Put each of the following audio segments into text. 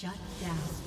Shut down.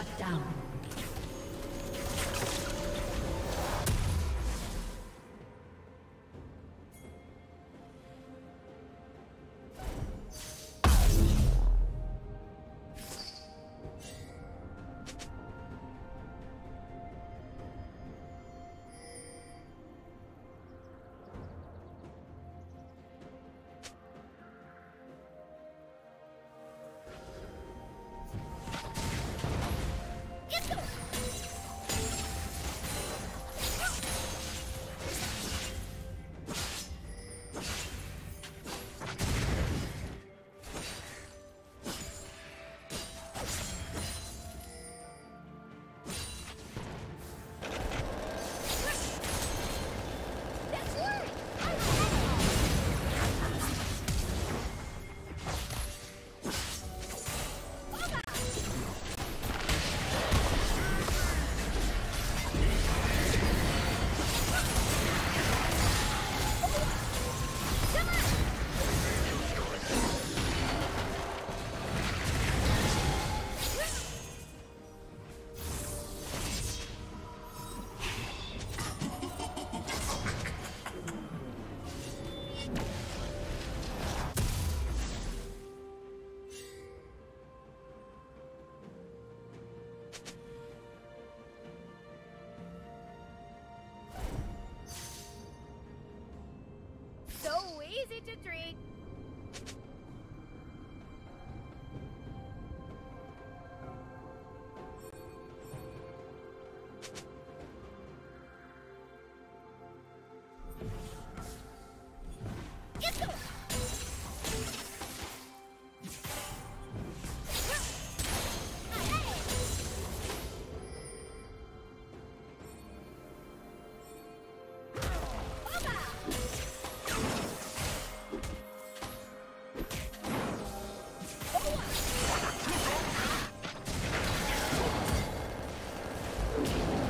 Shut down. To treat.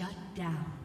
Shut down.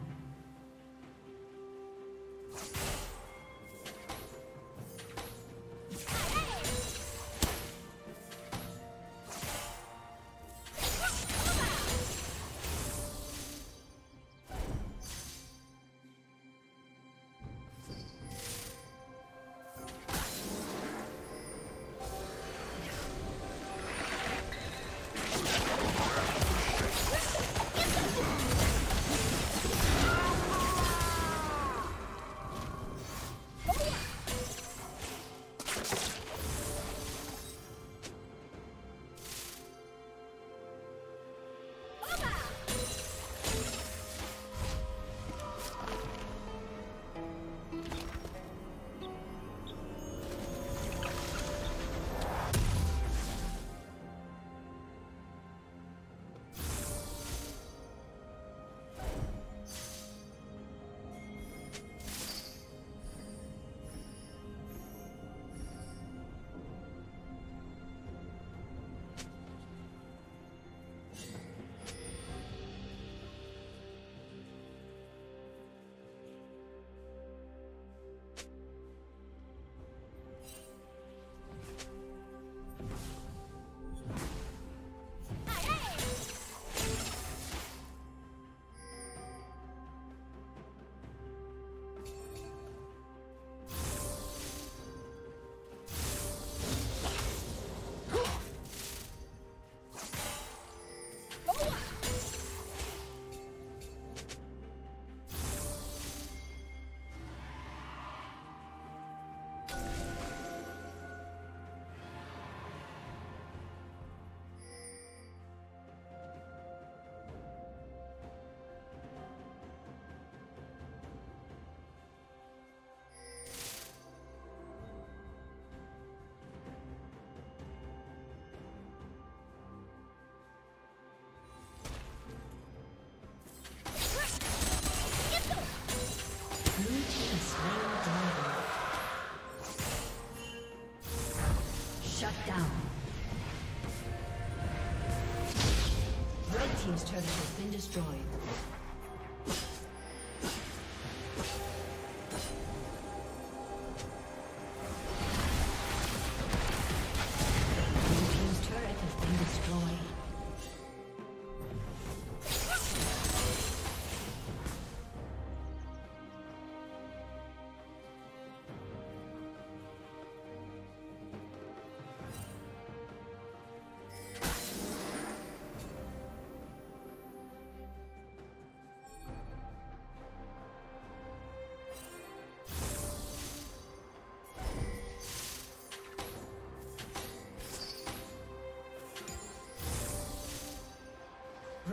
Destroyed.